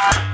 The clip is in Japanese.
Yeah.